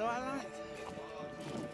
So I like.